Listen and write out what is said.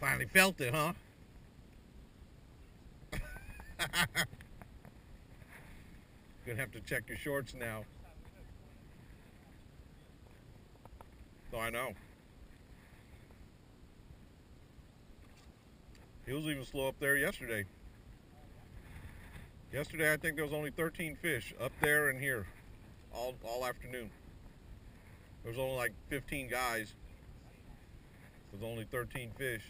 Finally felt it, huh? Gonna have to check your shorts now. Oh, I know. He was even slow up there yesterday. Yesterday, I think there was only 13 fish up there and here, all all afternoon. There was only like 15 guys. There was only 13 fish.